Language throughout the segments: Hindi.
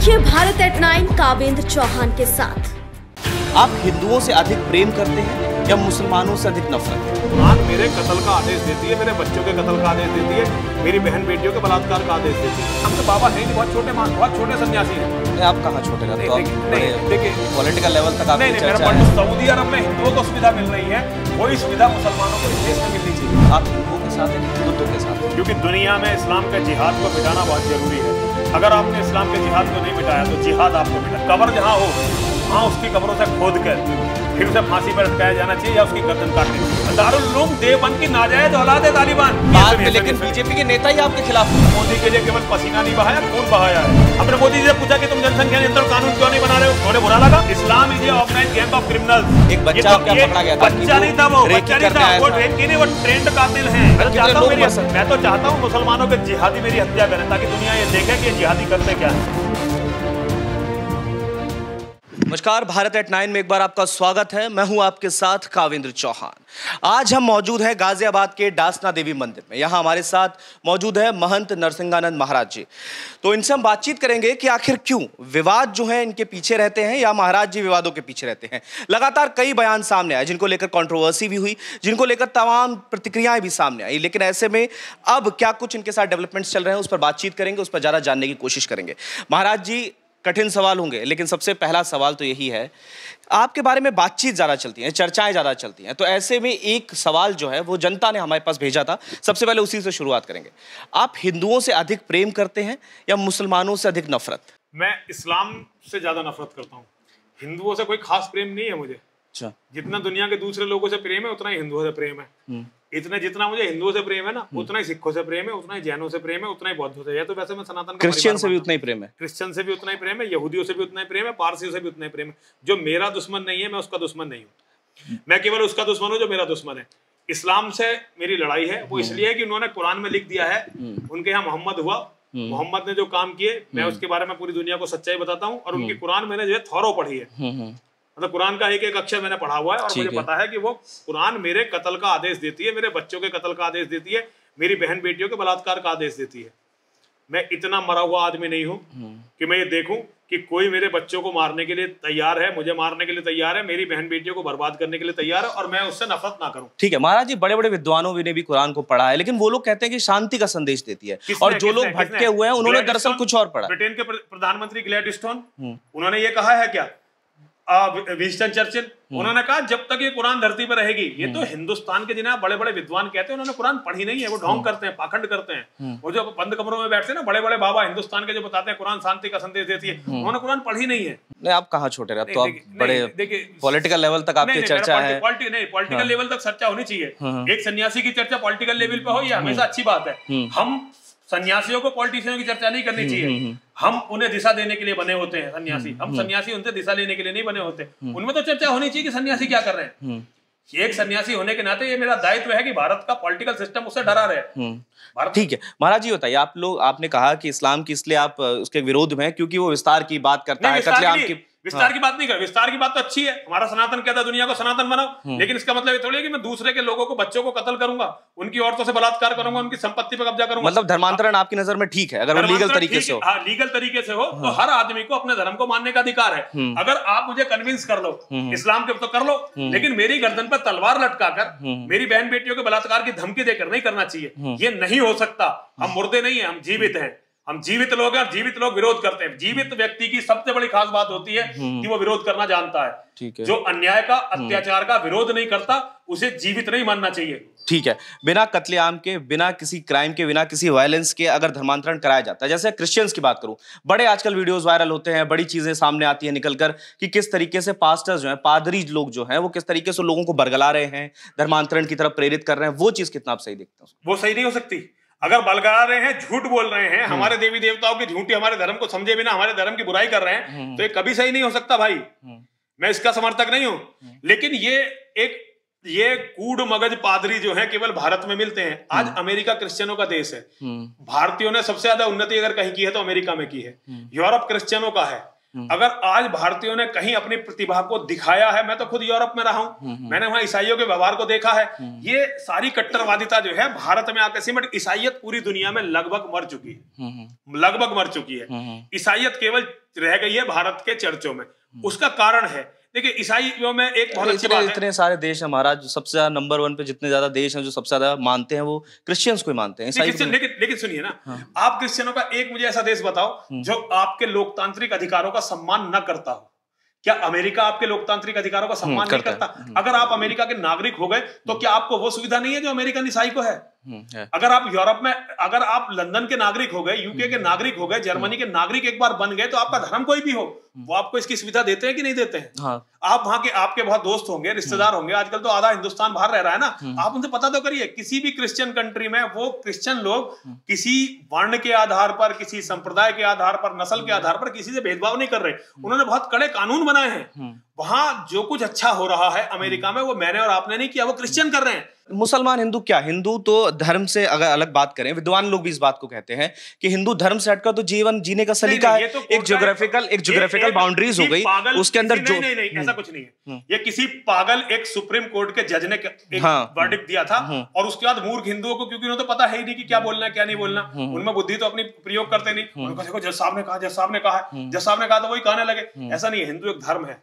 देखिए भारत एट नाइन कावेंद्र चौहान के साथ। आप हिंदुओं से अधिक प्रेम करते हैं या मुसलमानों से अधिक नफरत? कुरान मेरे कत्ल का आदेश देती है मेरे बच्चों के कत्ल का आदेश देती है मेरी बहन बेटियों के बलात्कार का आदेश देती है। हम तो बाबा हैं नहीं बहुत छोटे मान बहुत छोटे सन्यासी हैं। आप कहाँ छोटे रहते हो? नहीं, देखिए- पॉलिटिकल लेवल तक नहीं नहीं सऊदी अरब में हिंदुओं को सुविधा मिल रही है वही सुविधा मुसलमानों को इस देश में मिलनी चाहिए। आप हिंदुओं के साथ हिंदुत्व के साथ क्योंकि दुनिया में इस्लाम के जिहाद को मिटाना बहुत ज़रूरी है। अगर आपने इस्लाम के जिहाद को नहीं मिटाया तो जिहाद आपको मिटा कबर जहाँ हो, वहाँ उसकी कबरों से खोद कर फिर उसे फांसी पर लटकाया जाना चाहिए या उसकी गर्दन काटनी चाहिए। दारुल उलूम देवबंद की नाजायज औलाद है तालिबान। लेकिन बीजेपी के नेता ही आपके खिलाफ मोदी के लिए केवल पसीना नहीं बहाया खून बहाया है? हमने मोदी जी से पूछा कि तुम जनसंख्या नियंत्रण कानून क्यों नहीं बना रहे हो? उन्होंने बुरा लगा इस्लाम is organise gang of criminal एक बच्चा आपका पकड़ा गया था बच्चा नहीं था वो बच्चा नहीं था वो था। रेकी नहीं वो ट्रेंड कातिल हैं। मैं तो चाहता हूँ मैं तो चाहता हूँ मुसलमानों के जिहादी मेरी हत्या करें ताकि दुनिया ये देखे कि जिहादी करते क्या है। नमस्कार, भारत एट नाइन में एक बार आपका स्वागत है। मैं हूँ आपके साथ काविंद्र चौहान। आज हम मौजूद हैं गाजियाबाद के डासना देवी मंदिर में। यहाँ हमारे साथ मौजूद है महंत नरसिंहानंद महाराज जी। तो इनसे हम बातचीत करेंगे कि आखिर क्यों विवाद जो है इनके पीछे रहते हैं या महाराज जी विवादों के पीछे रहते हैं। लगातार कई बयान सामने आए, जिनको लेकर कॉन्ट्रोवर्सी भी हुई, जिनको लेकर तमाम प्रतिक्रियाएँ भी सामने आई। लेकिन ऐसे में अब क्या कुछ इनके साथ डेवलपमेंट्स चल रहे हैं, उस पर बातचीत करेंगे, उस पर ज़्यादा जानने की कोशिश करेंगे। महाराज जी कठिन सवाल होंगे, लेकिन सबसे पहला सवाल तो यही है। आपके बारे में बातचीत ज़्यादा चलती है, चर्चाएँ ज़्यादा चलती हैं तो ऐसे में एक सवाल जो है, वो जनता ने हमारे पास भेजा था। सबसे पहले उसी से शुरुआत करेंगे। आप हिंदुओं से अधिक प्रेम करते हैं या मुसलमानों से अधिक नफरत? मैं इस्लाम से ज़्यादा नफरत करता हूँ। हिंदुओं से कोई खास प्रेम नहीं है मुझे। अच्छा। जितना दुनिया के दूसरे लोगों से प्रेम है उतना ही हिंदुओं से प्रेम है। इतने जितना मुझे हिंदुओं से प्रेम है ना उतना ही सिखों से प्रेम है उतना ही जैनों से प्रेम है उतना ही बौद्धों से। है तो वैसे मैं सनातन क्रिश्चियन से भी उतना ही प्रेम है। क्रिश्चियन से भी उतना ही प्रेम है यहूदियों से भी उतना ही प्रेम है पारसियों से भी उतना ही प्रेम है। जो मेरा दुश्मन नहीं है मैं उसका दुश्मन नहीं हूँ। मैं केवल उसका दुश्मन हूँ जो मेरा दुश्मन है। इस्लाम से मेरी लड़ाई है वो इसलिए है कि उन्होंने कुरान में लिख दिया है उनके यहाँ मोहम्मद हुआ। मोहम्मद ने जो काम किए मैं उसके बारे में पूरी दुनिया को सच्चाई बताता हूँ और उनकी कुरान मैंने जो है थौरों पढ़ी है। हम्म, हम्म, मतलब कुरान का एक एक अक्षर मैंने पढ़ा हुआ है और मुझे। पता है कि वो कुरान मेरे कत्ल का आदेश देती है मेरे बच्चों के कत्ल का आदेश देती है मेरी बहन बेटियों के बलात्कार का आदेश देती है। मैं इतना मरा हुआ आदमी नहीं हूँ कि मैं ये देखूँ कि कोई मेरे बच्चों को मारने के लिए तैयार है मुझे मारने के लिए तैयार है मेरी बहन बेटियों को बर्बाद करने के लिए तैयार है और मैं उससे नफरत ना करूँ। ठीक है महाराज जी बड़े बड़े विद्वानों ने भी कुरान को पढ़ा है लेकिन वो लोग कहते हैं कि शांति का संदेश देती है। और जो लोग भटके हुए हैं उन्होंने दरअसल कुछ और पढ़ा। ब्रिटेन के प्र- प्रधानमंत्री ग्लैडस्टोन? उन्होंने ये कहा है क्या? विंस्टन चर्चिल उन्होंने कहा जब तक ये कुरान धरती पर रहेगी ये तो हिंदुस्तान के जिन्हें बड़े बड़े विद्वान कहते हैं उन्होंने कुरान पढ़ी नहीं है वो ढोंग करते हैं पाखंड करते हैं। वो जो बंद कमरों में बैठते हैं ना बड़े बड़े बाबा हिंदुस्तान के जो बताते हैं कुरान शांति का संदेश देती है उन्होंने कुरान पढ़ी नहीं है। नहीं आप कहाँ छोटे रहे? तो आप बड़े देखिए- पॉलिटिकल लेवल तक आपकी चर्चा है। हाँ। नहीं पॉलिटिकल लेवल तक चर्चा होनी चाहिए। एक सन्यासी की चर्चा पॉलिटिकल लेवल पे हो ये हमेशा अच्छी बात है। हम सन्यासियों को पॉलिटिशियनों की चर्चा नहीं करनी चाहिए। हम उन्हें दिशा देने के लिए बने होते हैं सन्यासी। हम सन्यासी उनसे दिशा लेने के लिए नहीं बने होते। उनमें तो चर्चा होनी चाहिए कि सन्यासी क्या कर रहे हैं। एक सन्यासी होने के नाते ये मेरा दायित्व है कि भारत का पॉलिटिकल सिस्टम उससे डरा रहे। ठीक है। महाराज जी बताइए आप लोग आपने कहा कि इस्लाम की इसलिए आप उसके विरोध में क्योंकि वो विस्तार की बात करता है कत्लेआम की विस्तार की बात नहीं कर विस्तार की बात तो अच्छी है। हमारा सनातन कहता है दुनिया को सनातन बनाओ। लेकिन इसका मतलब ये थोड़ी है कि मैं दूसरे के लोगों को बच्चों को कत्ल करूँगा उनकी औरतों से बलात्कार करूँगा उनकी संपत्ति पर कब्जा करूँगा। मतलब धर्मांतरण आपकी नज़र में ठीक है अगर वो लीगल तरीके से हो। हाँ। लीगल तरीके से हो तो हर आदमी को अपने धर्म को मानने का अधिकार है। अगर आप मुझे कन्विंस कर लो इस्लाम के तो कर लो लेकिन मेरी गर्दन पर तलवार लटकाकर मेरी बहन बेटियों के बलात्कार की धमकी देकर नहीं करना चाहिए। ये नहीं हो सकता। हम मुर्दे नहीं है हम जीवित हैं। हम जीवित लोग हैं जीवित लोग विरोध करते हैं। जीवित व्यक्ति की सबसे बड़ी खास बात होती है कि वो विरोध करना जानता है। ठीक है। जो अन्याय का अत्याचार का विरोध नहीं करता उसे जीवित नहीं मानना चाहिए। ठीक है। बिना कत्लेआम के बिना किसी क्राइम के बिना किसी वायलेंस के अगर धर्मांतरण कराया जाता है जैसे क्रिश्चियंस की बात करूँ बड़े आजकल वीडियोस वायरल होते हैं बड़ी चीज़ें सामने आती है निकलकर कि किस तरीके से पास्टर्स जो हैं पादरी लोग जो हैं वो किस तरीके से लोगों को बरगला रहे हैं धर्मांतरण की तरफ़ प्रेरित कर रहे हैं वो चीज़ कितना आप सही देखते हैं वो सही नहीं हो सकती। अगर बलगा रहे हैं झूठ बोल रहे हैं हमारे देवी देवताओं की झूठी हमारे धर्म को समझे बिना हमारे धर्म की बुराई कर रहे हैं तो ये कभी सही नहीं हो सकता भाई। मैं इसका समर्थक नहीं हूँ। लेकिन ये एक ये कूड़ मगज पादरी जो है केवल भारत में मिलते हैं। आज अमेरिका क्रिश्चियनों का देश है। भारतीयों ने सबसे ज़्यादा उन्नति अगर कहीं की है तो अमेरिका में की है। यूरोप क्रिश्चियनों का है। अगर आज भारतीयों ने कहीं अपनी प्रतिभा को दिखाया है मैं तो खुद यूरोप में रहा हूँ। मैंने वहाँ ईसाइयों के व्यवहार को देखा है। ये सारी कट्टरवादिता जो है भारत में आकर सिमट ईसाइयत पूरी दुनिया में लगभग मर चुकी है। लगभग मर चुकी है। ईसाइयत केवल रह गई है भारत के चर्चों में। उसका कारण है देखिए ईसाइयों में एक बहुत अच्छी बात है। इतने सारे देश हैं महाराज जो सबसे ज़्यादा नंबर वन पे जितने ज़्यादा देश हैं जो सबसे ज़्यादा मानते हैं वो क्रिश्चियंस को ही मानते हैं। लेकिन लेकिन सुनिए ना हाँ। आप क्रिश्चियनों का एक मुझे ऐसा देश बताओ जो आपके लोकतांत्रिक अधिकारों का सम्मान न करता हो। क्या अमेरिका आपके लोकतांत्रिक अधिकारों का सम्मान नहीं करता अगर आप अमेरिका के नागरिक हो गए तो क्या आपको वो सुविधा नहीं है जो अमेरिकन ईसाई को है? हम्म, है। अगर आप यूरोप में अगर आप लंदन के नागरिक हो गए यूके के नागरिक हो गए जर्मनी के नागरिक एक बार बन गए तो आपका धर्म कोई भी हो वो आपको इसकी सुविधा देते हैं कि नहीं देते हैं? हाँ। आप वहाँ के आपके बहुत दोस्त होंगे रिश्तेदार होंगे आजकल तो आधा हिंदुस्तान बाहर रह रहा है ना आप उनसे पता तो करिए किसी भी क्रिश्चियन कंट्री में वो क्रिश्चियन लोग किसी वर्ण के आधार पर किसी संप्रदाय के आधार पर नस्ल के आधार पर किसी से भेदभाव नहीं कर रहे। उन्होंने बहुत कड़े कानून बनाए हैं। वहाँ जो कुछ अच्छा हो रहा है अमेरिका में वो मैंने और आपने नहीं किया वो क्रिश्चियन कर रहे हैं। मुसलमान हिंदू क्या? हिंदू तो धर्म से अगर अलग बात करें विद्वान लोग भी इस बात को कहते हैं कि हिंदू धर्म से हटकर तो जीवन जीने का सलीका है। तो एक ज्योग्राफिकल एक ज्योग्राफिकल बाउंड्रीज हो गई उसके अंदर जो नहीं नहीं ऐसा कुछ नहीं है। ये किसी पागल एक सुप्रीम कोर्ट के जज ने एक हाँ। वर्डिक्ट दिया था और उसके बाद मूर्ख हिंदुओं को क्योंकि उन्हें तो पता है ही नहीं कि क्या बोलना है क्या नहीं बोलना। उनमें बुद्धि तो अपनी प्रयोग करते नहीं। उनको देखो जज साहब ने कहा जज साहब ने कहा जज साहब ने कहा तो वही कहने लगे। ऐसा नहीं है हिंदू एक धर्म है।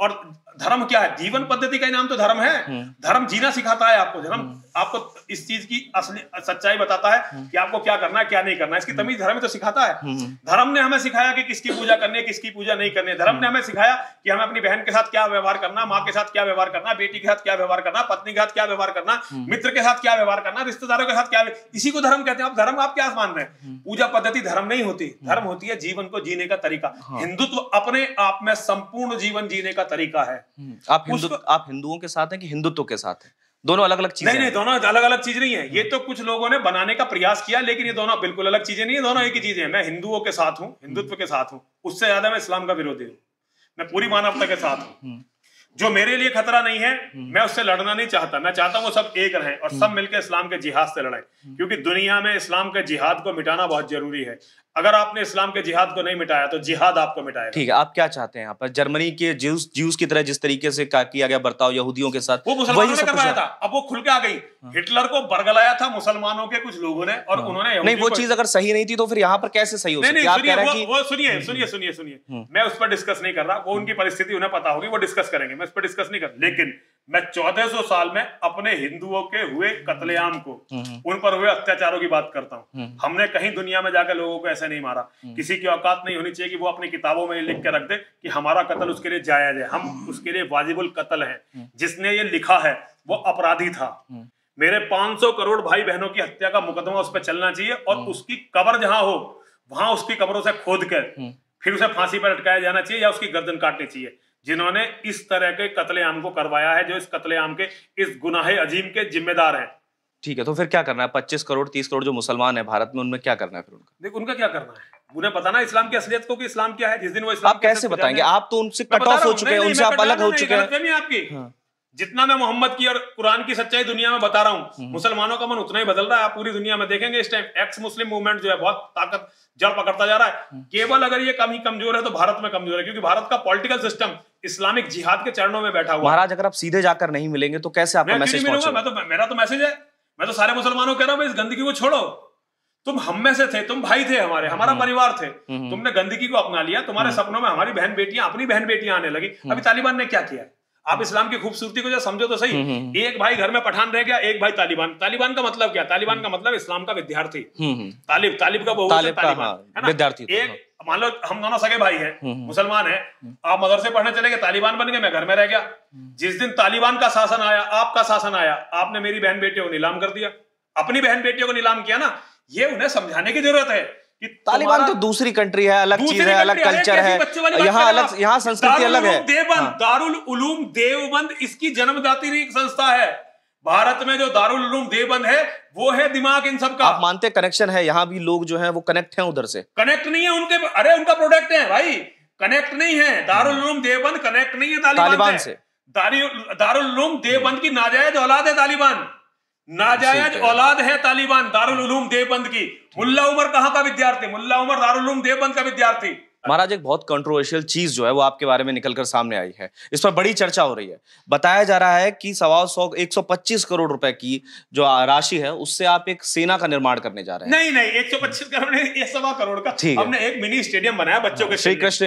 और धर्म क्या है? जीवन पद्धति का नाम तो धर्म है। धर्म जीना सिखाता है आपको। धर्म आपको इस चीज़ की असली सच्चाई बताता है कि आपको क्या करना है क्या नहीं करना है। इसकी तमीज धर्म तो सिखाता है। धर्म ने हमें सिखाया कि किसकी पूजा करनी है किसकी पूजा नहीं करनी है। धर्म ने हमें सिखाया कि हमें अपनी बहन के साथ क्या व्यवहार करना माँ के साथ क्या व्यवहार करना बेटी के साथ क्या व्यवहार करना पत्नी के साथ क्या व्यवहार करना मित्र के साथ क्या व्यवहार करना रिश्तेदारों के साथ क्या इसी को धर्म कहते हैं। आप धर्म आप क्या मान रहे हैं पूजा पद्धति धर्म नहीं होती। धर्म होती है जीवन को जीने का तरीका। हिंदुत्व अपने आप में संपूर्ण जीवन जीने का तरीका है। हम्म, आप हिंदू आप हिंदुओं के साथ हैं कि हिंदुत्व के साथ हैं? दोनों अलग अलग चीज़ें नहीं नहीं दोनों अलग अलग चीज़ नहीं है। ये तो कुछ लोगों ने बनाने का प्रयास किया लेकिन ये दोनों बिल्कुल अलग चीज़ें नहीं है दोनों एक ही चीज़ें हैं। मैं हिंदुओं के साथ हूँ हिंदुत्व के साथ हूँ। उससे ज़्यादा मैं इस्लाम का विरोधी हूँ। मैं पूरी मानवता के साथ हूँ। जो मेरे लिए खतरा नहीं है मैं उससे लड़ना नहीं चाहता। मैं चाहता हूँ वो सब एक रहें और सब मिलकर इस्लाम के जिहाद से लड़ाएँ क्योंकि दुनिया में इस्लाम के जिहाद को मिटाना बहुत ज़रूरी है। अगर आपने इस्लाम के जिहाद को नहीं मिटाया तो जिहाद आपको मिटाएगा। ठीक है आप क्या चाहते हैं यहाँ पर? जर्मनी के ज्यूस ज्यूस की तरह जिस तरीके से किया गया बर्ताव यहूदियों के साथ वो मुसलमानों ने करवाया था। अब वो खुल के आ गई। हिटलर को बरगलाया था मुसलमानों के कुछ लोगों ने और उन्होंने हाँ। नहीं वो चीज़ अगर सही नहीं थी तो फिर यहाँ पर कैसे सही हो सकती? है वो, हैं वो सुनिए सुनिए सुनिए सुनिए। मैं उस पर डिस्कस नहीं कर रहा। वो उनकी परिस्थिति उन्हें पता होगी वो डिस्कस करेंगे। मैं उस पर डिस्कस नहीं कर लेकिन मैं 1400 साल में अपने हिंदुओं के हुए कत्लेआम को उन पर हुए अत्याचारों की बात करता हूँ। हमने कहीं दुनिया में जाकर लोगों को ऐसे नहीं मारा। किसी की औकात नहीं होनी चाहिए कि वो अपनी किताबों में लिख के रख दे कि हमारा कत्ल उसके लिए जायज़ है हम उसके लिए वाजिबुल कत्ल है। जिसने ये लिखा है वो अपराधी था। मेरे 500 करोड़ भाई बहनों की हत्या का मुकदमा उस पर चलना चाहिए और उसकी कबर जहाँ हो वहाँ उसकी कबरों से खोद कर फिर उसे फांसी पर लटकाया जाना चाहिए या उसकी गर्दन काटनी चाहिए। जिन्होंने इस तरह के कत्लेआम को करवाया है जो इस कत्लेआम के इस गुनाहे अजीम के जिम्मेदार हैं। ठीक है तो फिर क्या करना है? पच्चीस करोड़ तीस करोड़ जो मुसलमान है भारत में उनमें क्या करना है फिर उनका? देख उनका क्या करना है? उन्हें पता ना इस्लाम की असलियत को कि इस्लाम क्या है जिस दिन वो इस्लाम आप कैसे बताएँगे? आप तो उनसे कट ऑफ़ हो चुके हैं उनसे आप अलग हो चुके हैं आपकी। हाँ। जितना मैं मोहम्मद की और कुरान की सच्चाई दुनिया में बता रहा हूँ हम्म। मुसलमानों का मन उतना ही बदल रहा है। आप पूरी दुनिया में देखेंगे इस टाइम एक्स मुस्लिम मूवमेंट जो है बहुत ताकत जड़ पकड़ता जा रहा हम्म। है केवल अगर ये कम ही कमज़ोर है तो भारत में कमज़ोर है क्योंकि भारत का पॉलिटिकल सिस्टम इस्लामिक जिहाद के चरणों में बैठा हुआ महाराज अगर आप सीधे जाकर नहीं मिलेंगे तो कैसे आपका मैसेज मिलूँगा? मैं तो मेरा तो मैसेज है। मैं तो सारे मुसलमानों कह रहा हूँ भाई इस गंदगी को छोड़ो। तुम हम में से थे तुम भाई थे हमारे हमारा हम्म। परिवार थे। तुमने गंदगी को अपना लिया तुम्हारे सपनों में हमारी बहन बेटियाँ अपनी बहन बेटियाँ आने लगी। हम्म। अभी तालिबान ने क्या किया? है आप इस्लाम की खूबसूरती को जो समझो तो सही। हम्म, एक भाई घर में पठान रह गया एक भाई तालिबान। तालिबान का मतलब क्या? तालिबान का मतलब इस्लाम का विद्यार्थी। हम्म हम्म। तालिब तालिब का तालिब तालिबान हाँ, है ना? विद्यार्थी तो, एक मान लो हम दोनों सगे भाई हैं हम्म, मुसलमान हैं आप मदरसे पढ़ने चले गए तालिबान बन गए मैं घर में रह गया। हम्म। जिस दिन तालिबान का शासन आया आपका शासन आया आपने मेरी बहन बेटियों को नीलाम कर दिया। अपनी बहन बेटियों को नीलाम किया ना ये उन्हें समझाने की ज़रूरत है। तालिबान तो दूसरी कंट्री है अलग चीज़ है अलग कल्चर है यहाँ अलग यहाँ संस्कृति अलग है। देवबंद हाँ। दारुल उलूम देवबंद इसकी जन्मदात्री एक संस्था है। भारत में जो दारुल उलूम देवबंद है वो है दिमाग इन सबका आप मानते कनेक्शन है यहाँ भी लोग जो है वो कनेक्ट है उधर से। कनेक्ट नहीं है उनके अरे उनका प्रोडक्ट है भाई। कनेक्ट नहीं है। दारुल उलूम देवबंद कनेक्ट नहीं है तालिबान, से, दारुल उलूम देवबंद की नाजायज औलाद है तालिबान। नाजायज औलाद है तालिबान दारुल उलूम देवबंद की। मुल्ला उमर कहाँ का विद्यार्थी? मुल्ला उमर दारुल उलूम देवबंद का विद्यार्थी। महाराज एक बहुत कंट्रोवर्शियल चीज़ जो है वो आपके बारे में निकलकर सामने आई है। इस पर बड़ी चर्चा हो रही है। बताया जा रहा है कि सवा सौ एक सौ पच्चीस करोड़ रुपए की जो राशि है उससे आप एक सेना का निर्माण करने जा रहे हैं। नहीं नहीं एक सौ पच्चीस करोड़ सवा करोड़ का। हमने एक मिनी स्टेडियम बनाया बच्चों के श्री कृष्ण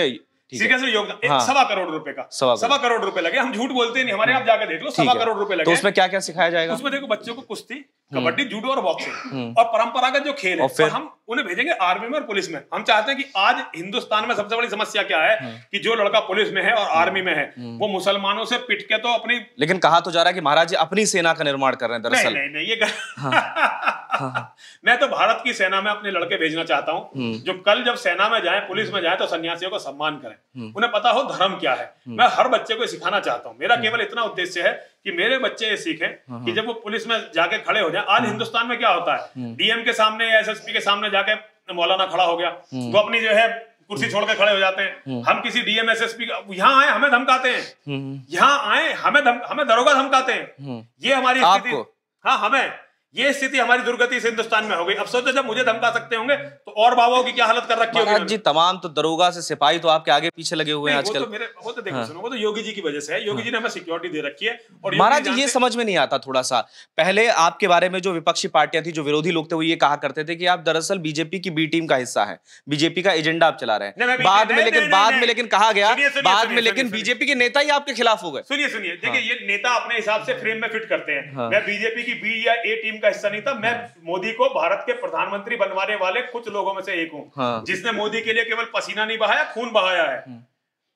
ठीक है। योगदान हाँ। सवा करोड़ रुपए का सवा करोड़। सवा करोड़। रुपए लगे हम झूठ बोलते नहीं हमारे आप जाकर देख लो सवा करोड़ रुपए लगे। तो उसमें क्या क्या सिखाया जाएगा? उसमें देखो बच्चों को कुश्ती कबड्डी जूडो और बॉक्सिंग। और परंपरागत जो खेल है और? हम उन्हें भेजेंगे आर्मी में और पुलिस में। हम चाहते हैं कि आज हिंदुस्तान में सबसे बड़ी समस्या क्या है कि जो लड़का पुलिस में है और आर्मी में है वो मुसलमानों से पिट के तो अपनी लेकिन कहा तो जा रहा है कि महाराज जी अपनी सेना का निर्माण कर रहे हैं दरअसल। नहीं नहीं ये ग- मैं तो भारत की सेना में अपने लड़के भेजना चाहता हूँ। जो कल जब सेना में जाए पुलिस में जाए तो सन्यासियों का सम्मान करें। उन्हें पता हो धर्म क्या है। मैं हर बच्चे को सिखाना चाहता हूँ। मेरा केवल इतना उद्देश्य है कि मेरे बच्चे ये सीखें कि जब वो पुलिस में जाके खड़े हो जाए आज हिंदुस्तान में क्या होता है? डीएम के सामने या एसएसपी के सामने जाके मौलाना खड़ा हो गया। वो अपनी जो है कुर्सी छोड़ के खड़े हो जाते हैं। हम किसी डीएम एसएसपी यहाँ आए हमें धमकाते हैं। यहाँ आए हमें धम, हमें दरोगा धमकाते हैं। ये हमारी स्थिति हाँ हमें। ये स्थिति हमारी दुर्गति से हिंदुस्तान में हो गई। अब सोचो जब मुझे धमका सकते होंगे तो और बाबाओं की क्या हालत कर रखी होगी जी तमाम तो दरोगा से सिपाही तो आपके आगे पीछे लगे हुए हैं आजकल। तो मेरे वो तो देखो हाँ। सुनो वो तो योगी जी की वजह से है। योगी हाँ। जी ने हमें सिक्योरिटी दे रखी है और महाराज जी ये समझ में नहीं आता थोड़ा सा। पहले आपके बारे में जो विपक्षी पार्टियाँ थी जो विरोधी लोग थे वो ये कहा करते थे कि आप दरअसल बीजेपी की बी टीम का हिस्सा है। बीजेपी का एजेंडा आप चला रहे हैं। बाद में लेकिन बाद में लेकिन कहा गया बाद में लेकिन बीजेपी के नेता ही आपके खिलाफ हो गए। सुनिए सुनिए। देखिए ये नेता अपने हिसाब से फ्रेम में फिट करते हैं। हाँ। मैं बीजेपी की बी या ए टीम का हिस्सा नहीं था। मैं मोदी को भारत के प्रधानमंत्री बनवाने वाले कुछ लोगों में से एक हूँ हाँ। जिसने मोदी के लिए केवल पसीना नहीं बहाया खून बहाया है।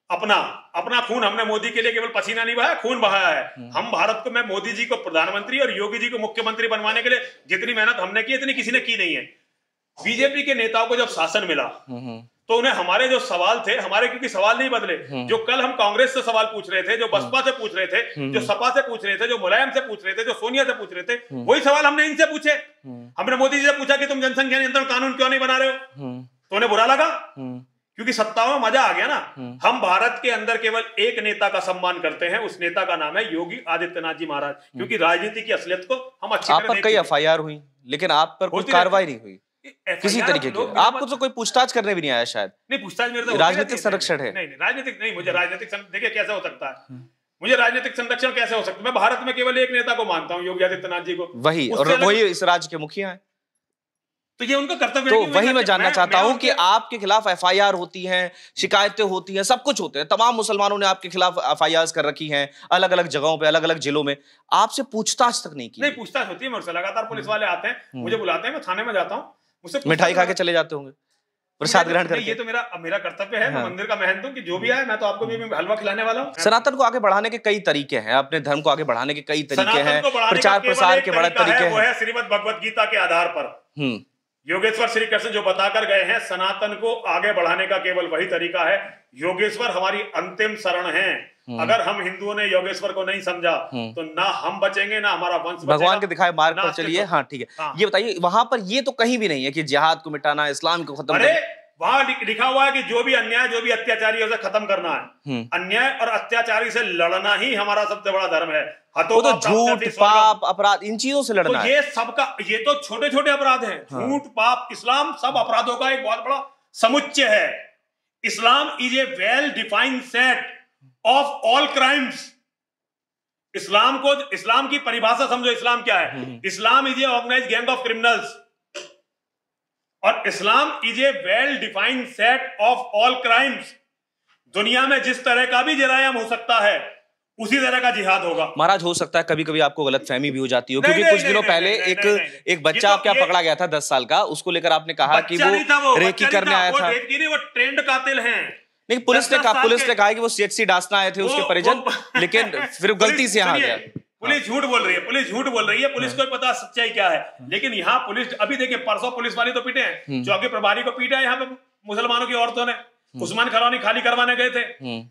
अपना अपना खून हमने मोदी के लिए केवल पसीना नहीं बहाया खून बहाया है। हम भारत को मैं मोदी जी को प्रधानमंत्री और योगी जी को मुख्यमंत्री बनवाने के लिए जितनी मेहनत हमने की इतनी किसी ने की नहीं है। बीजेपी के नेताओं को जब शासन मिला तो उन्हें हमारे जो सवाल थे हमारे क्योंकि सवाल नहीं बदले जो कल हम कांग्रेस से सवाल पूछ रहे थे जो बसपा से पूछ रहे थे जो सपा से पूछ रहे थे जो मुलायम से पूछ रहे थे जो सोनिया से पूछ रहे थे वही सवाल हमने इनसे पूछे। हमने मोदी जी से पूछा कि तुम जनसंख्या नियंत्रण कानून क्यों नहीं बना रहे हो? तो उन्हें बुरा लगा क्योंकि सत्ता में मज़ा आ गया ना। हम भारत के अंदर केवल एक नेता का सम्मान करते हैं उस नेता का नाम है योगी आदित्यनाथ जी महाराज। क्योंकि राजनीति की असलियत को हम अच्छी आप पर कई एफ़ हुई लेकिन आप पर कोई कार्रवाई नहीं हुई। किसी तरीके की। आपको तो कोई पूछताछ करने भी नहीं आया शायद। नहीं पूछताछ मेरे तो राजनीतिक संरक्षण है। नहीं नहीं राजनीतिक नहीं मुझे राजनीतिक देखिए कैसे हो सकता है। मुझे राजनीतिक संरक्षण कैसे हो सकता है? मैं भारत में केवल एक नेता को मानता हूँ योगी आदित्यनाथ जी को। वही और वही इस राज्य के मुखिया हैं। तो ये उनका कर्तव्य तो वही मैं जानना चाहता हूँ कि आपके खिलाफ एफआईआर होती हैं शिकायतें होती हैं सब कुछ होते हैं। तमाम मुसलमानों ने आपके खिलाफ एफआईआर कर रखी हैं अलग अलग जगहों पे अलग अलग जिलों में। आपसे पूछताछ तक नहीं की नहीं पूछताछ होती है मुझसे लगातार पुलिस वाले आते हैं मुझे बुलाते हैं मैं थाने में जाता हूँ। मिठाई खा के चले जाते होंगे है। प्रसाद ग्रहण नहीं, ये तो मेरा मेरा कर्तव्य है हाँ। मंदिर का महंत हूँ कि जो भी आए मैं तो आपको भी हलवा खिलाने वाला हूँ सनातन को आगे बढ़ाने के कई तरीके हैं अपने धर्म को आगे बढ़ाने के कई तरीके हैं प्रचार प्रसार के बड़े तरीका है, वो श्रीमद भगवत गीता के आधार पर हम्म योगेश्वर श्री कृष्ण जो बताकर गए हैं सनातन को आगे बढ़ाने का केवल वही तरीका है योगेश्वर हमारी अंतिम शरण है। अगर हम हिंदुओं ने योगेश्वर को नहीं समझा तो ना हम बचेंगे ना हमारा वंश भगवान के दिखाए मार्ग पर चलिए। हाँ ठीक है। हाँ। ये बताइए वहाँ पर ये तो कहीं भी नहीं है कि जिहाद को मिटाना इस्लाम को खत्म अरे वहाँ लिखा हुआ है कि जो भी अन्याय जो भी अत्याचारी है उसे खत्म करना है। हम्म। अन्याय और अत्याचारी से लड़ना ही हमारा सबसे बड़ा धर्म है। हतो तो झूठ पाप अपराध इन चीज़ों से लड़ना तो ये सबका ये तो छोटे छोटे अपराध हैं। हाँ। झूठ पाप इस्लाम सब अपराधों का एक बहुत बड़ा समुच्चय है। इस्लाम is a well defined set of all crimes इस्लाम को इस्लाम की परिभाषा समझो इस्लाम क्या हम्म। है इस्लाम is a organise gang of criminals और इस्लाम is a well defined set of all crimes दुनिया में जिस तरह का भी जरायम हो सकता है उसी तरह का जिहाद होगा। महाराज हो सकता है कभी कभी आपको गलत फहमी भी हो जाती हो क्योंकि कुछ दिनों पहले एक। एक बच्चा तो आपके यहाँ पकड़ा गया था दस साल का उसको लेकर आपने कहा कि वो वो रेकी करने आया था। वो ट्रेंड कातिल हैं। नहीं पुलिस ने कहा पुलिस ने कहा कि वो सीएचसी डासना आए थे उसके परिजन लेकिन फिर गलती से यहाँ गया। पुलिस झूठ बोल रही है पुलिस झूठ बोल रही है पुलिस को पता सच्चाई क्या है। लेकिन यहाँ पुलिस अभी देखिए परसों पुलिस वाले तो पीटे हैं चौकी प्रभारी को पीटा है यहाँ पे मुसलमानों की औरतों ने। उस्मान खरौनी खाली करवाने गए थे।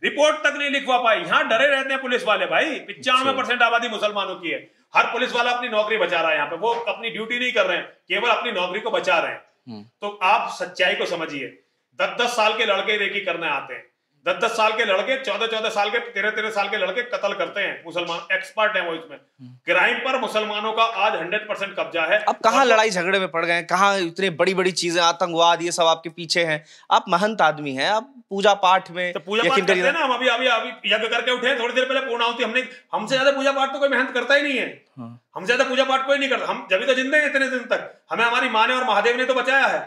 रिपोर्ट तक नहीं लिखवा पाई। यहाँ डरे रहते हैं पुलिस वाले भाई। पिचानवे परसेंट आबादी मुसलमानों की है। हर पुलिस वाला अपनी नौकरी बचा रहा है यहाँ पे। वो अपनी ड्यूटी नहीं कर रहे हैं केवल अपनी नौकरी को बचा रहे हैं। तो आप सच्चाई को समझिए। दस दस साल के लड़के रेकी करने आते हैं। दस दस साल के लड़के चौदह चौदह साल के तेरह तेरह साल के लड़के कत्ल करते हैं मुसलमान एक्सपर्ट है वो इसमें। क्राइम पर मुसलमानों का आज हंड्रेड परसेंट कब्जा है। अब कहाँ लड़ाई झगड़े में पड़ गए हैं? कहाँ इतनी बड़ी बड़ी चीज़ें आतंकवाद ये सब आपके पीछे हैं? आप महंत आदमी हैं आप पूजा पाठ में तो पूजा पाठ करते हैं ना हम अभी अभी अभी यज्ञ करके उठे हैं थोड़ी देर पहले पूर्ण पूर्णाहुति हमने हमसे ज़्यादा पूजा पाठ तो कोई मेहनत करता ही नहीं है। हाँ। हमसे ज़्यादा पूजा पाठ कोई नहीं करता। हम जब तो जिंदे हैं इतने दिन तक। हमें हमारी माँ ने और महादेव ने तो बचाया है।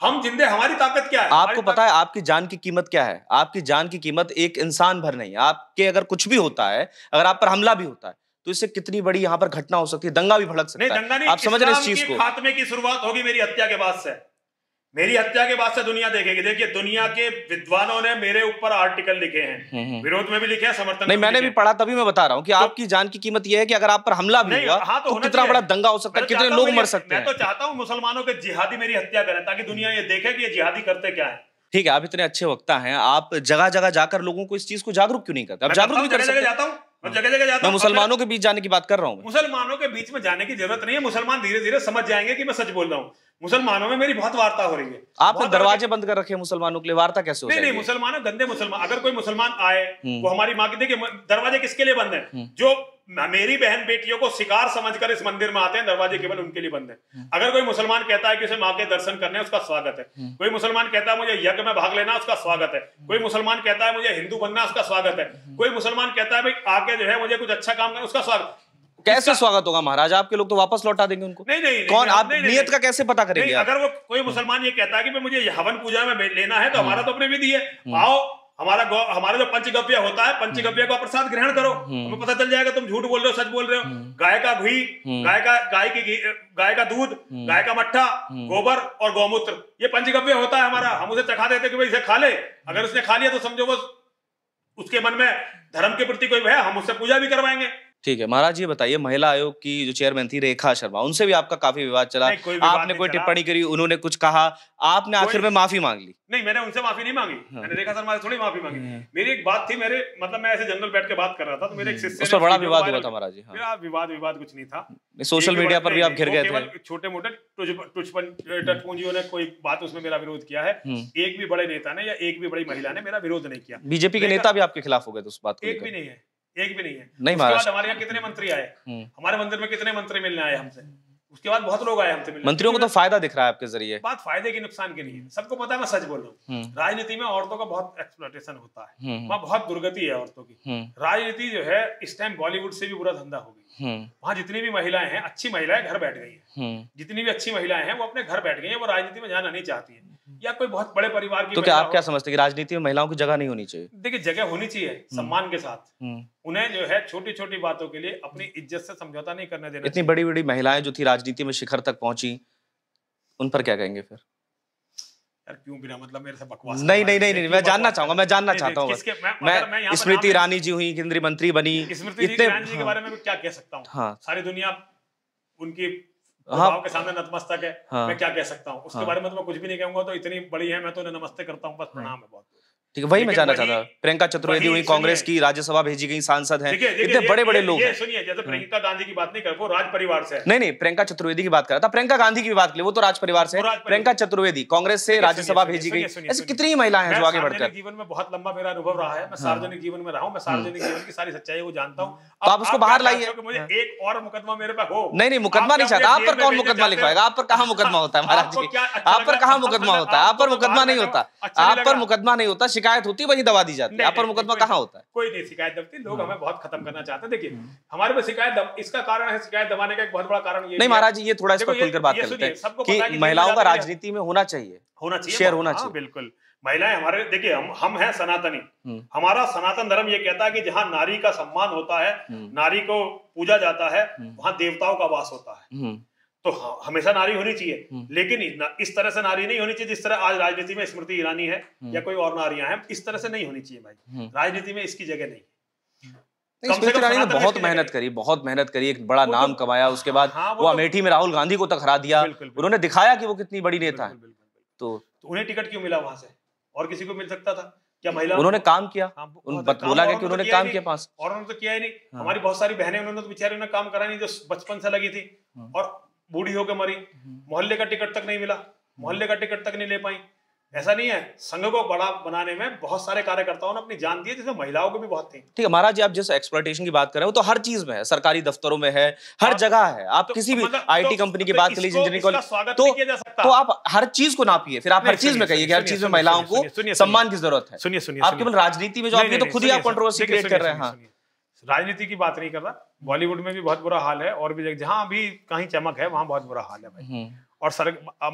हम जिंदे हमारी ताकत क्या है? आपको पता है आपकी जान की कीमत क्या है? आपकी जान की कीमत एक इंसान भर नहीं है। आपके अगर कुछ भी होता है अगर आप पर हमला भी होता है तो इससे कितनी बड़ी यहाँ पर घटना हो सकती है? दंगा भी भड़क नहीं सकता दंगा है आप समझ रहे हैं इस चीज़ के को? खात्मे की शुरुआत होगी मेरी हत्या के बाद से। मेरी हत्या के बाद से दुनिया देखेगी। देखिए दुनिया के विद्वानों ने मेरे ऊपर आर्टिकल लिखे हैं। विरोध में भी लिखे हैं समर्थन नहीं मैंने भी पढ़ा तभी मैं बता रहा हूँ कि तो, आपकी जान की कीमत यह है कि अगर आप पर हमला भी नहीं, हुआ हाँ, तो तो कितना बड़ा दंगा हो सकता है कितने लोग मर सकते मैं हैं। तो चाहता हूँ मुसलमानों के जिहादी मेरी हत्या करें ताकि दुनिया ये देखे कि ये जिहादी करते क्या है। ठीक है आप इतने अच्छे वक्ता हैं आप जगह जगह जाकर लोगों को इस चीज़ को जागरूक क्यों नहीं करते? आप जागरूक भी कर सकते। जाता हूँ मैं जगह जगह जाता मैं हूँ मुसलमानों के बीच जाने की बात कर रहा हूँ। मैं। मुसलमानों के बीच में जाने की ज़रूरत नहीं है मुसलमान धीरे धीरे समझ जाएँगे कि मैं सच बोल रहा हूँ। मुसलमानों में मेरी बहुत वार्ता हो रही है। आपने बहुत दरवाजे बंद कर रखे मुसलमानों के लिए वार्ता कैसे हो नहीं नहीं मुसलमानों गंदे मुसलमान। अगर कोई मुसलमान आए हम्म। वो हमारी माँ की देखिए दरवाजे किसके लिए बंद है? जो मेरी बहन बेटियों को शिकार समझकर इस मंदिर में आते हैं दरवाजे केवल उनके लिए बंद है। हम्म। अगर कोई मुसलमान कहता है कि उसे माँ के दर्शन करने हैं, उसका स्वागत है। हम्म। कोई मुसलमान कहता है मुझे यज्ञ में भाग लेना उसका स्वागत है। कोई मुसलमान कहता है मुझे हिंदू बनना उसका स्वागत है। हम्म। कोई मुसलमान कहता है भाई आके जो है मुझे कुछ अच्छा काम करना उसका स्वागत कैसे स्वागत होगा महाराज? आपके लोग तो वापस लौटा देंगे उनको। नहीं नहीं कौन? आप नियत का कैसे पता करेंगे अगर वो कोई मुसलमान ये कहता है कि मुझे हवन पूजा में लेना है तो हम्म। हमारा तो अपनी विधि है आओ हमारा हमारा जो पंचगव्य होता है पंचगव्य का प्रसाद ग्रहण करो। हम्म। हमें पता चल जाएगा तुम झूठ बोल रहे हो सच बोल रहे हो। गाय का घी हम्म। गाय का गाय की गाय का दूध गाय का मट्ठा हम्म। गोबर और गौमूत्र। ये पंचगव्य होता है हमारा। हम उसे चखा देते कि भाई इसे खा ले। अगर उसने खा लिया तो समझो वो उसके मन में धर्म के प्रति कोई भय हम उससे पूजा भी करवाएँगे। ठीक है महाराज ये बताइए महिला आयोग की जो चेयरमैन थी रेखा शर्मा उनसे भी आपका काफ़ी विवाद चला। नहीं, कोई विवाद आपने कोई टिप्पणी करी उन्होंने कुछ कहा आपने आखिर में माफ़ी मांग ली? नहीं मैंने उनसे माफ़ी नहीं मांगी। हाँ। मैंने रेखा शर्मा से थोड़ी माफ़ी मांगी। हम्म। मेरी एक बात थी मेरे मतलब मैं ऐसे जनरल बैठ के बात कर रहा था तो मेरे एक उस पर बड़ा विवाद हुआ था। महाराज जी हाँ। मेरा विवाद विवाद कुछ नहीं था। सोशल मीडिया पर भी आप घिर गए थे। छोटे मोटे टटपूंजियों ने कोई बात उसमें मेरा विरोध किया है। हम्म। एक भी बड़े नेता ने या एक भी बड़ी महिला ने मेरा विरोध नहीं किया। बीजेपी के नेता भी आपके खिलाफ हो गए उस बात एक भी नहीं है। एक भी नहीं है। नहीं उसके बाद हमारे यहाँ कितने मंत्री आए? हम्म। हमारे मंदिर में कितने मंत्री मिलने आए हमसे? उसके बाद बहुत लोग आए हमसे मिलने। मंत्रियों को तो फ़ायदा दिख रहा है आपके ज़रिए। बात फ़ायदे की नुकसान की नहीं है। सबको पता है मैं सच बोल रहा हूँ। हम्म, राजनीति में औरतों का बहुत एक्सप्लोटेशन होता है। हम्म, वहाँ बहुत दुर्गति है औरतों की। राजनीति जो है इस टाइम बॉलीवुड से भी बुरा धंधा हो गई। वहाँ जितनी भी महिलाएँ हैं अच्छी महिलाएँ घर बैठ गई हैं। जितनी भी अच्छी महिलाएँ हैं वो अपने घर बैठ गई है वो राजनीति में जाना नहीं चाहती हैं। या कोई बहुत बड़े परिवार की तो क्या आप क्या समझते हैं कि राजनीति में महिलाओं की जगह नहीं होनी चाहिए? देखिए जगह होनी चाहिए सम्मान के साथ। हम्म। उन्हें जो है छोटी छोटी बातों के लिए अपनी इज़्ज़त से समझौता नहीं करने देना इतनी बड़ी बड़ी महिलाएँ जो थी राजनीति में शिखर तक पहुँची उन पर क्या कहेंगे फिर? यार क्यों बिना मतलब मेरे से बकवास नहीं करवा नहीं नहीं नहीं मैं जानना चाहूँगा मैं जानना चाहता हूँ। मैं- मैं स्मृति ईरानी जी हुई केंद्रीय मंत्री बनी स्मृति ईरानी जी के हाँ, बारे में क्या कह सकता हूँ? हाँ। सारी दुनिया उनकी हाँ। के सामने नतमस्तक है हाँ। मैं क्या कह सकता हूँ उसके हाँ। बारे में तो मैं कुछ भी नहीं कहूँगा तो इतनी बड़ी है मैं तो उन्हें नमस्ते करता हूँ बस प्रणाम है बहुत ठीक है वही मैं जानना चाहता था। प्रियंका चतुर्वेदी वही हुई कांग्रेस की राज्यसभा भेजी गई सांसद हैं। इतने बड़े बड़े लोग हैं। सुनिए जैसे प्रियंका गांधी की बात नहीं कर वो राज परिवार से है। नहीं नहीं प्रियंका चतुर्वेदी की बात कर रहा था। प्रियंका गांधी की बात कर ली, वो तो राज परिवार से है। प्रियंका चतुर्वेदी कांग्रेस से राज्यसभा भेजी गई। ऐसी कितनी महिलाएँ हैं जो आगे सार्वजनिक बढ़कर जीवन में बहुत लंबा मेरा अनुभव रहा है। मैं सार्वजनिक जीवन में रहा हूँ मैं सार्वजनिक जीवन की सारी सच्चाई को जानता हूँ। तो आप उसको बाहर लाइए। चाहते हो कि हाँ। मुझे एक और मुकदमा मेरे पे हो? नहीं नहीं मुकदमा नहीं चाहता। आप पर कौन मुकदमा लिखवाएगा? आप पर कहा मुकदमा होता है महाराज जी अच्छा आप पर कहा मुकदमा होता है? आप पर मुकदमा नहीं होता। अच्छा आप पर मुकदमा नहीं होता। शिकायत होती वही दबा दी जाती है। आप पर मुकदमा कहाँ होता है? कोई नहीं शिकायत दबती लोग हमें बहुत खत्म करना चाहते हैं। देखिए हमारे पे शिकायत इसका कारण है शिकायत दबाने का एक बहुत बड़ा कारण ये नहीं महाराज ये थोड़ा इस पर खुलकर बात ये कर सबको हैं कि महिलाओं का राजनीति में होना चाहिए। होना चाहिए शेयर होना हाँ, चाहिए। बिल्कुल। महिलाएँ हमारे देखिए हम हम हैं सनातनी। हम्म। हमारा सनातन धर्म ये कहता है कि जहाँ नारी का सम्मान होता है हम्म। नारी को पूजा जाता है हम्म। वहाँ देवताओं का वास होता है। तो ह- हमेशा नारी होनी चाहिए। हम्म। लेकिन इस तरह से नारी नहीं होनी चाहिए जिस तरह आज राजनीति में स्मृति ईरानी है या कोई और नारियाँ हैं इस तरह से नहीं होनी चाहिए भाई। हम्म। राजनीति में इसकी जगह नहीं। स्मृति ईरानी ने बहुत मेहनत करी बहुत मेहनत करी एक बड़ा नाम तो- कमाया उसके बाद हाँ, वो वो तो- अमेठी में राहुल गांधी को तक हरा दिया। उन्होंने दिखाया कि वो कितनी बड़ी नेता है। तो तो उन्हें टिकट क्यों मिला वहाँ से? और किसी को मिल सकता था? क्या महिला उन्होंने काम किया। हाँ, उन बत- बोला गया कि उन्होंने तो काम किया पास। और उन्होंने तो किया ही नहीं। हाँ। हमारी बहुत सारी बहनें उन्होंने तो बेचारे उन्होंने काम करा नहीं जो बचपन से लगी थी। हाँ। और बूढ़ी होकर मरी। मोहल्ले का टिकट तक नहीं मिला। मोहल्ले का टिकट तक नहीं ले पाई। ऐसा नहीं है संघ को बड़ा बनाने में बहुत सारे कार्यकर्ताओं ने अपनी जान दी है जिसमें महिलाओं की भी बहुत थी। ठीक है महाराज जी आप जिस एक्सप्लोइटेशन की बात कर रहे हो तो हर चीज़ में है सरकारी दफ्तरों में है हर आप- जगह है। आप तो किसी भी मतलब- आईटी तो- कंपनी की तो बात कर लीजिए इंजीनियरिंग कॉलेज स्वागत तो किया जा सकता। तो आप हर चीज़ को नापिए फिर आप हर चीज़ में कहिए कि हर चीज़ में महिलाओं को सम्मान की ज़रूरत है। सुनिए सुनिए आप केवल राजनीति में जो नहीं, तो खुद ही आप कंट्रोवर्सी क्रिएट कर रहे हैं हाँ। राजनीति की बात नहीं कर रहा। बॉलीवुड में भी बहुत बुरा हाल है और भी जगह- जहाँ भी कहीं चमक है वहाँ बहुत बुरा हाल है भाई। हम्म, और सर, अब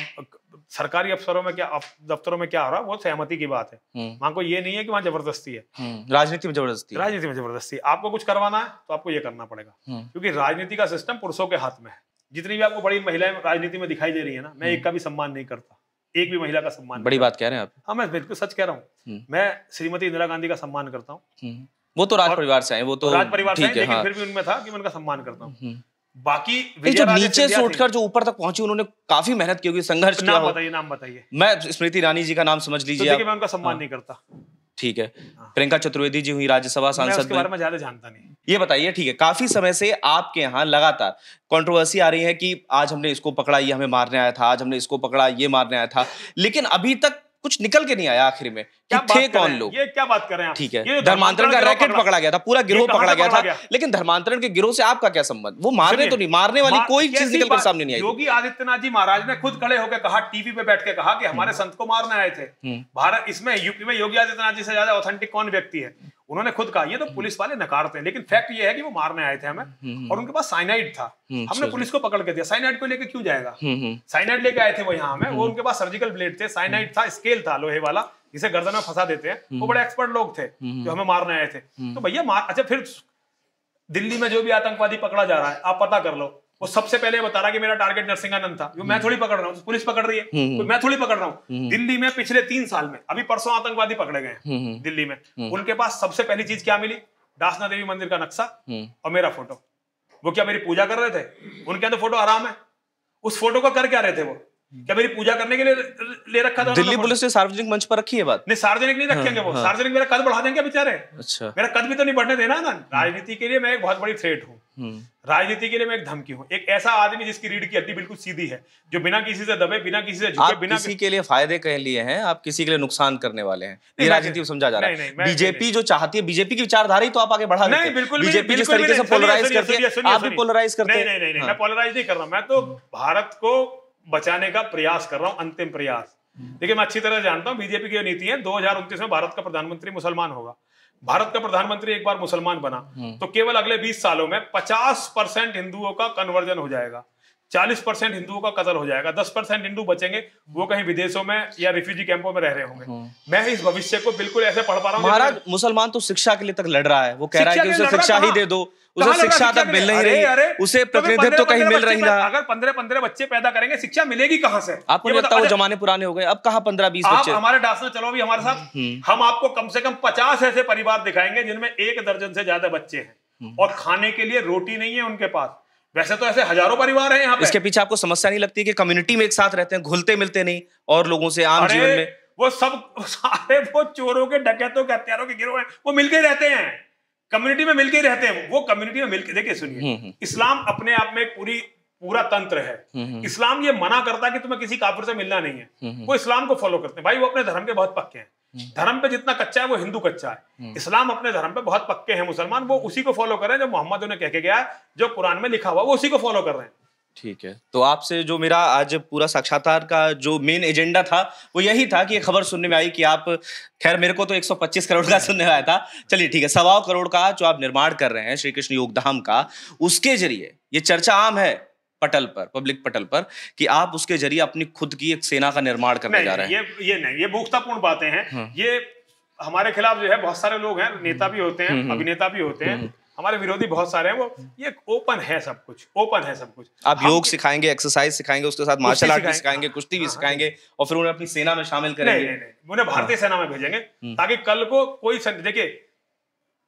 सरकारी अफसरों में क्या दफ्तरों में क्या हो रहा है? वो सहमति की बात है। हम्म, वहाँ को ये नहीं है कि वहाँ ज़बरदस्ती है। हम्म, राजनीति में ज़बरदस्ती राजनीति में ज़बरदस्ती आपको कुछ करवाना है तो आपको ये करना पड़ेगा। हम्म, क्योंकि राजनीति का सिस्टम पुरुषों के हाथ में है। जितनी भी आपको बड़ी महिलाएँ राजनीति में दिखाई दे रही है ना मैं एक का भी सम्मान नहीं करता। एक भी महिला का सम्मान बड़ी बात कह रहे हैं आप। हाँ मैं बिल्कुल सच कह रहा हूँ। हम्म। मैं श्रीमती इंदिरा गांधी का सम्मान करता हूँ। हम्म, वो तो राज परिवार से आए वो तो राज परिवार से हैं, है लेकिन हाँ। फिर भी उनमें था कि मैं उनका सम्मान करता हूँ। हम्म। बाकी जो नीचे से उठकर जो ऊपर तक पहुँची उन्होंने काफ़ी मेहनत की होगी संघर्ष किया नाम बताइए नाम बताइए। मैं स्मृति ईरानी जी का नाम समझ तो लीजिए मैं उनका सम्मान नहीं करता। ठीक है। प्रियंका चतुर्वेदी जी हुई राज्यसभा मैं सांसद उसके बारे में ज़्यादा जानता नहीं। ये बताइए ठीक है काफ़ी समय से आपके यहाँ लगातार कंट्रोवर्सी आ रही है कि आज हमने इसको पकड़ा ये हमें मारने आया था आज हमने इसको पकड़ा ये मारने आया था लेकिन अभी तक कुछ निकल के नहीं आया आखिर में। थे कौन लोग? ये क्या बात कर रहे हैं। ठीक है धर्मांतरण का रैकेट पकड़ा गया था पूरा गिरोह पकड़ा गया था। लेकिन धर्मांतरण के गिरोह से आपका क्या संबंध? वो मारने तो नहीं मारने वाली कोई चीज़ निकल कर सामने नहीं आई योगी आदित्यनाथ जी महाराज ने खुद खड़े होकर कहा टीवी पे बैठ के कहा कि हमारे संत को मारने आए थे। हम्म। भारत इसमें यूपी में योगी आदित्यनाथ जी से ज़्यादा ऑथेंटिक कौन व्यक्ति है? उन्होंने खुद कहा ये तो पुलिस वाले नकारते हैं लेकिन फैक्ट ये है कि वो मारने आए थे हमें। और उनके पास साइनाइड था। हम्म, हमने अच्छा। पुलिस को पकड़ के दिया। साइनाइड को लेके क्यों जाएगा? हम्म, हम्म, साइनाइड लेके आए थे वो यहाँ हमें। वो उनके पास सर्जिकल ब्लेड थे। साइनाइड था स्केल था लोहे वाला। जिसे गर्दन में फंसा देते हैं वो बड़े एक्सपर्ट लोग थे जो हमें मारने आए थे। तो भैया मार अच्छा फिर दिल्ली में जो भी आतंकवादी पकड़ा जा रहा है आप पता कर लो। वो सबसे पहले बता रहा कि मेरा टारगेट नरसिंहानंद था जो मैं थोड़ी पकड़ रहा हूँ पुलिस पकड़ रही है तो मैं थोड़ी पकड़ रहा हूँ। दिल्ली में पिछले तीन साल में अभी परसों आतंकवादी पकड़े गए हैं दिल्ली में। उनके पास सबसे पहली चीज़ क्या मिली? दासना देवी मंदिर का नक्शा हम्म। और मेरा फ़ोटो। वो क्या मेरी पूजा कर रहे थे? उनके अंदर फ़ोटो आराम है। उस फ़ोटो को कर क्या रहे थे वो? क्या मेरी पूजा करने के लिए ले रखा था दिल्ली पुलिस ने सार्वजनिक मंच पर रखी है बात? नहीं सार्वजनिक नहीं रखेंगे वो। सार्वजनिक मेरा कद बढ़ा देंगे बेचारे। अच्छा। मेरा कद भी तो नहीं बढ़ने देना ना। राजनीति के लिए मैं एक बहुत बड़ी थ्रेट हूँ। हम्म, राजनीति के लिए मैं एक धमकी हूँ। एक ऐसा आदमी जिसकी रीढ़ की हड्डी बिल्कुल सीधी है जो बिना किसी से दबे बिना किसी से झुके बिना किसी के लिए फ़ायदे कह लिए हैं आप किसी के लिए नुकसान करने वाले हैं। ये राजनीति नहीं, समझा जा रहा है। बीजेपी जो चाहती है बीजेपी की विचारधारा ही तो आप आगे बढ़ा नहीं हैं। बिल्कुल बीजेपी जिस तरीके से पोलराइज करती है आप भी पोलराइज करते हैं। नहीं नहीं नहीं, हाँ। मैं पोलराइज नहीं कर रहा। मैं तो भारत को बचाने का प्रयास कर रहा हूँ अंतिम प्रयास। देखिए मैं अच्छी तरह जानता हूँ बीजेपी की नीति है दो में भारत का प्रधानमंत्री मुसलमान होगा। भारत का प्रधानमंत्री एक बार मुसलमान बना तो केवल अगले 20 सालों में 50 परसेंट हिंदुओं का कन्वर्जन हो जाएगा। 40 परसेंट हिंदुओं का कत्ल हो जाएगा 10 परसेंट हिंदू बचेंगे वो कहीं विदेशों में या रिफ्यूजी कैंपों में रह रहे होंगे। मैं इस भविष्य को बिल्कुल ऐसे पढ़ पा रहा हूँ महाराज मुसलमान तो शिक्षा के लिए तक लड़ रहा है वो कह रहा है कि शिक्षा उसे शिक्षा ही दे दो उसे शिक्षा तक मिल नहीं रही उसे तो कहीं मिल रही रहा अगर पंद्रह पंद्रह बच्चे पैदा करेंगे शिक्षा मिलेगी कहाँ से? आपको लगता वो जमाने पुराने हो गए? अब कहा पंद्रह बीस आप बच्चे? हमारे डांस में चलो भी हमारे साथ। हम आपको कम से कम पचास ऐसे परिवार दिखाएँगे जिनमें एक दर्जन से ज़्यादा बच्चे हैं। और खाने के लिए रोटी नहीं है उनके पास। वैसे तो ऐसे हज़ारों परिवार हैं यहाँ पे। इसके पीछे आपको समस्या नहीं लगती कि कम्युनिटी में एक साथ रहते हैं घुलते मिलते नहीं और लोगों से आम जीवन में? वो सब सारे वो चोरों के डकैतों के हत्यारों के गिरोह हैं वो मिलके रहते हैं। कम्युनिटी में मिलके रहते हैं वो कम्युनिटी में मिलके देखिए हम्म, सुनिए इस्लाम अपने आप में एक पूरी पूरा तंत्र हम्म, है इस्लाम ये मना करता है कि तुम्हें किसी काफिर से मिलना नहीं हम्म, है वो इस्लाम को फॉलो करते हैं। भाई वो अपने धर्म के बहुत पक्के हैं। धर्म पे जितना कच्चा है वो हिंदू कच्चा हम्म। है इस्लाम अपने धर्म पे बहुत पक्के हैं मुसलमान वो उसी को फॉलो कर रहे हैं जो मोहम्मद उन्हें कह के गया है जो कुरान में लिखा हुआ वो उसी को फॉलो कर रहे हैं। ठीक है। तो आपसे जो मेरा आज पूरा साक्षात्कार का जो मेन एजेंडा था वो यही था कि ये खबर सुनने में आई कि आप खैर मेरे को तो 125 करोड़ का सुनने में आया था। चलिए ठीक है सवा करोड़ का जो आप निर्माण कर रहे हैं श्री कृष्ण योगधाम का उसके ज़रिए ये चर्चा आम है। पटल पर पब्लिक पटल पर कि आप उसके ज़रिए अपनी खुद की एक सेना का निर्माण करने जा रहे हैं। ये ये नहीं ये मूर्खतापूर्ण बातें हैं। ये हमारे खिलाफ जो है बहुत सारे लोग हैं नेता भी होते हैं अभिनेता भी होते हैं। हमारे विरोधी बहुत सारे हैं वो ये ओपन है सब कुछ ओपन है सब कुछ। आप योग सिखाएँगे एक्सरसाइज सिखाएँगे उसके साथ मार्शल आर्ट भी सिखाएँगे, हाँ, कुश्ती भी हाँ, हाँ, सिखाएँगे और फिर उन्हें अपनी सेना में शामिल करेंगे। नहीं नहीं उन्हें भारतीय सेना में भेजेंगे हम्म। ताकि कल को कोई देखिए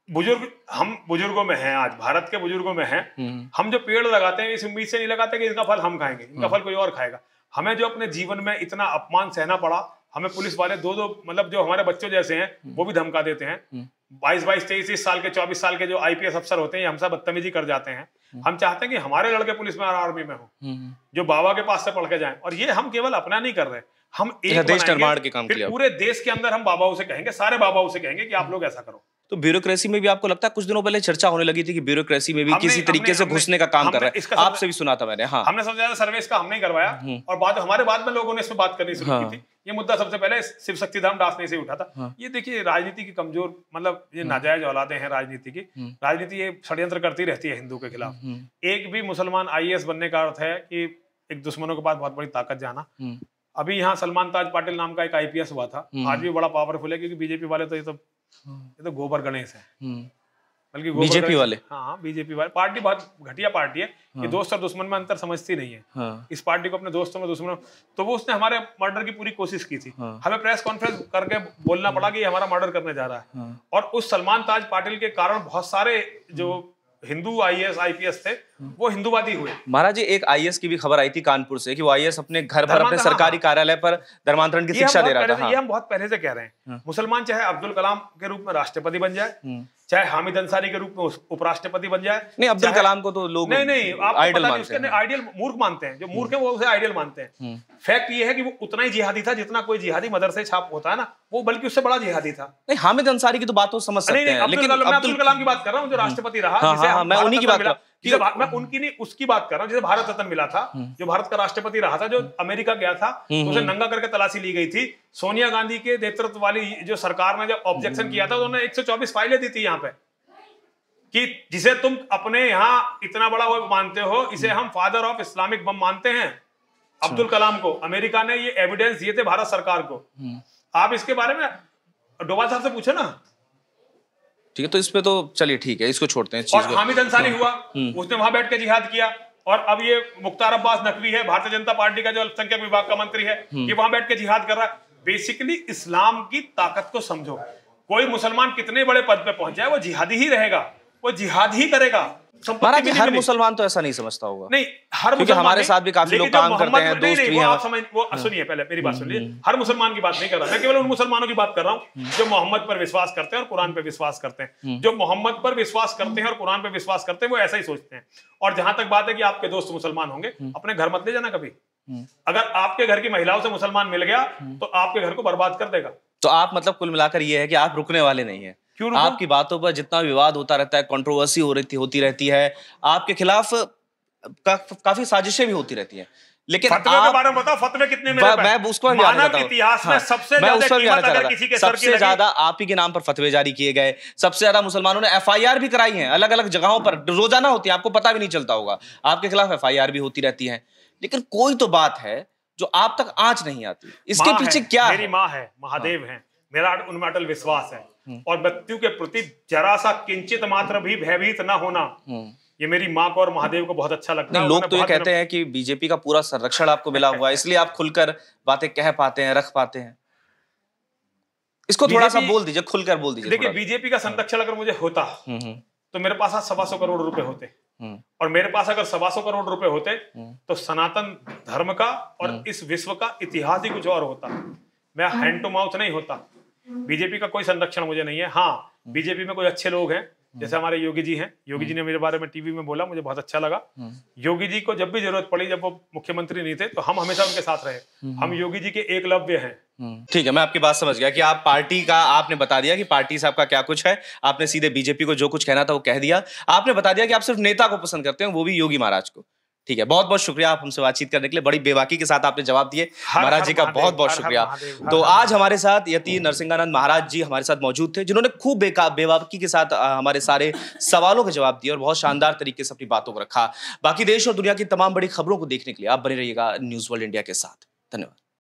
बुज़ुर्ग हम बुज़ुर्गों में हैं आज भारत के बुज़ुर्गों में हैं। हम्म, हम जो पेड़ लगाते हैं इस उम्मीद से नहीं लगाते कि इसका फल हम खाएँगे इनका फल कोई और खाएगा। हमें जो अपने जीवन में इतना अपमान सहना पड़ा हमें पुलिस वाले दो दो मतलब जो हमारे बच्चों जैसे हैं वो भी धमका देते हैं। बाईस बाईस तेईस तेईस साल के चौबीस साल के जो आईपीएस अफसर होते हैं ये हमसे बदतमीजी कर जाते हैं। हम चाहते हैं कि हमारे लड़के पुलिस में और आर्मी में हो हम्म, जो बाबा के पास से पढ़ के जाए। और ये हम केवल अपना नहीं कर रहे हम एक अच्छा, देश निर्माण के काम के लिए पूरे देश के अंदर हम बाबाओं से कहेंगे सारे बाबाओं से कहेंगे कि आप लोग ऐसा करो। तो ब्यूरोक्रेसी में भी आपको लगता है कुछ दिनों पहले चर्चा होने लगी थी कि ब्यूरोक्रेसी में भी हमने- किसी तरीके से घुसने का काम कर रहा है। आपसे भी सुना था मैंने हाँ। हमने सबसे ज़्यादा सर्वे इसका हमने ही करवाया हम्म। और बाद हमारे बाद में लोगों ने इस पर बात करनी शुरू हाँ। की थी। ये मुद्दा सबसे पहले शिव शक्ति धाम डासने से उठा था। हाँ। ये देखिए राजनीति की कमज़ोर मतलब ये नाजायज औलादे हैं राजनीति की। हम्म। राजनीति ये षड्यंत्र करती रहती है हिंदू के खिलाफ। हम्म, एक भी मुसलमान आईएएस बनने का अर्थ है कि एक दुश्मनों के पास बहुत बड़ी ताकत जाना। हम्म, अभी यहाँ सलमान ताज पाटिल नाम का एक आईपीएस हुआ था। हम्म। आज भी बड़ा पावरफुल है क्योंकि बीजेपी वाले तो ये तो ये तो गोबर गणेश है। हम्म, बल्कि गणेश- वाले? हाँ बीजेपी वाले। पार्टी बहुत घटिया पार्टी है कि दोस्त और दुश्मन में अंतर समझती नहीं है। हाँ, इस पार्टी को अपने दोस्तों में दुश्मनों तो वो उसने हमारे मर्डर की पूरी कोशिश की थी। हाँ। हमें प्रेस कॉन्फ्रेंस करके बोलना पड़ा कि ये हमारा मर्डर करने जा रहा है। हाँ, और उस सलमान ताज पाटिल के कारण बहुत सारे जो हिंदू आईएएस आईपीएस थे वो हिंदूवादी हुए। महाराज जी एक आईएएस की भी खबर आई थी कानपुर से कि वो आईएएस अपने घर पर अपने सरकारी हाँ। कार्यालय पर धर्मांतरण की शिक्षा दे रहा था। हाँ ये हम बहुत पहले से कह रहे हैं। मुसलमान चाहे अब्दुल कलाम के रूप में राष्ट्रपति बन जाए हम्म। चाहे हामिद अंसारी के रूप में उपराष्ट्रपति बन जाए नहीं अब्दुल कलाम को तो लोग नहीं नहीं आप आइडल पता मानते उसके हैं। आइडियल मूर्ख मानते हैं। जो मूर्ख है वो उसे आइडियल मानते हैं। हम्म। फैक्ट ये है कि वो उतना ही जिहादी था जितना कोई जिहादी मदरसे छाप होता है ना वो बल्कि उससे बड़ा जिहादी था। नहीं हामिद अंसारी की तो बात हो समझ सकते हैं लेकिन अब्दुल कलाम की बात कर रहा हूँ जो राष्ट्रपति रहा हाँ, हाँ, हम मैं उन्हीं की बात कर- मैं उनकी नहीं उसकी बात कर रहा हूँ जिसे भारत रत्न मिला था हम्म। जो भारत का राष्ट्रपति रहा था जो अमेरिका गया था तो उसे नंगा करके तलाशी ली गई थी। सोनिया गांधी के नेतृत्व वाली जो सरकार ने जब ऑब्जेक्शन किया था तो उन्होंने 124 फाइलें दी थी यहाँ पे कि जिसे तुम अपने यहाँ इतना बड़ा वो मानते हो इसे हम फादर ऑफ़ इस्लामिक बम मानते हैं। अब्दुल कलाम को अमेरिका ने ये एविडेंस दिए थे भारत सरकार को। हम्म। आप इसके बारे में डोभाल साहब से पूछे ना। ठीक है तो इस पे तो चलिए ठीक है इसको छोड़ते हैं चीज़ और हामिद अंसारी हुआ हम्म। उसने वहाँ बैठ के जिहाद किया और अब ये मुख्तार अब्बास नकवी है भारतीय जनता पार्टी का जो अल्पसंख्यक विभाग का मंत्री है हम्म। ये वहाँ बैठ के जिहाद कर रहा है बेसिकली इस्लाम की ताकत को समझो कोई मुसलमान कितने बड़े पद पे पहुँच जाए वो जिहादी ही रहेगा वो जिहाद ही करेगा। संपत्ति महाराज हर मुसलमान तो ऐसा नहीं समझता होगा। नहीं हर क्योंकि मुसलमान हमारे साथ भी काफ़ी लोग काम करते हैं, दोस्त भी हैं। समझ वो सुनिए पहले मेरी बात सुनिए। हर मुसलमान की बात नहीं कर रहा। मैं केवल उन मुसलमानों की बात कर रहा हूँ जो मोहम्मद पर विश्वास करते हैं और कुरान पर विश्वास करते हैं। जो मोहम्मद पर विश्वास करते हैं और कुरान पर विश्वास करते हैं वो ऐसा ही सोचते हैं। और जहाँ तक बात है कि आपके दोस्त मुसलमान होंगे अपने घर मत ले जाना कभी। अगर आपके घर की महिलाओं से मुसलमान मिल गया तो आपके घर को बर्बाद कर देगा। तो आप मतलब कुल मिलाकर ये है कि आप रुकने वाले नहीं है। क्यों रुकूं? आपकी बातों पर जितना विवाद होता रहता है कंट्रोवर्सी हो रही होती रहती है आपके खिलाफ का, काफ़ी साजिशें भी होती रहती हैं। लेकिन फतवे के बारे में बताओ फतवे कितने मैं, उसको मानव इतिहास में हाँ, सबसे मैं ज़्यादा उस पर भी कीमत अगर किसी के सर की सबसे ज़्यादा आप ही के नाम पर फतवे जारी किए गए। सबसे ज़्यादा मुसलमानों ने एफआईआर भी कराई है अलग अलग जगहों पर। रोज़ाना होती है आपको पता भी नहीं चलता होगा। आपके खिलाफ एफआईआर भी होती रहती है। लेकिन कोई तो बात है जो आप तक आँच नहीं आती। इसके पीछे क्या मेरी माँ है महादेव है। मेरा उनमें अटल विश्वास है। और मृत्यु के प्रति जरा सा किंचित मात्र भी भयभीत न होना हम्म। ये मेरी माँ को और महादेव को बहुत अच्छा लगता है। लोग तो ये कहते हैं कि बीजेपी का पूरा संरक्षण आपको मिला हुआ है इसलिए आप खुलकर बातें कह पाते हैं रख पाते हैं। इसको थोड़ा सा बोल दीजिए खुलकर बोल दीजिए देखिए बीजेपी का संरक्षण अगर मुझे होता हम्म, हम्म, तो मेरे पास आज सवा सौ करोड़ रुपए होते। हम्म, और मेरे पास अगर सवा सौ करोड़ रुपए होते हम्म। तो सनातन धर्म का और इस विश्व का इतिहास ही कुछ और होता। मैं हैंड टू माउथ नहीं होता। बीजेपी का कोई संरक्षण मुझे नहीं है। हाँ बीजेपी में कोई अच्छे लोग हैं जैसे हमारे योगी जी हैं। योगी जी ने मेरे बारे में टीवी में बोला मुझे बहुत अच्छा लगा। योगी जी को जब भी ज़रूरत पड़ी जब वो मुख्यमंत्री नहीं थे तो हम हमेशा उनके साथ रहे। हम योगी जी के एकलव्य हैं। हम्म, ठीक है मैं आपकी बात समझ गया कि आप पार्टी का आपने बता दिया कि पार्टी से आपका क्या कुछ है। आपने सीधे बीजेपी को जो कुछ कहना था वो कह दिया। आपने बता दिया कि आप सिर्फ़ नेता को पसंद करते हैं वो भी योगी महाराज को। ठीक है बहुत बहुत शुक्रिया आप हमसे बातचीत करने के लिए बड़ी बेबाकी के साथ आपने जवाब दिए। महाराज जी का बहुत बहुत शुक्रिया। तो आज हमारे साथ यति नरसिंहानंद महाराज जी हमारे साथ मौजूद थे जिन्होंने खूब बेका बेबाकी के साथ हमारे सारे सवालों के जवाब दिए और बहुत शानदार तरीके से अपनी बातों को रखा। बाकी देश और दुनिया की तमाम बड़ी खबरों को देखने के लिए आप बने रहिएगा न्यूज़ वर्ल्ड इंडिया के साथ। धन्यवाद।